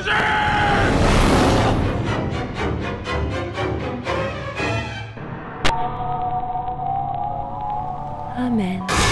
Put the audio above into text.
explosion! Amen.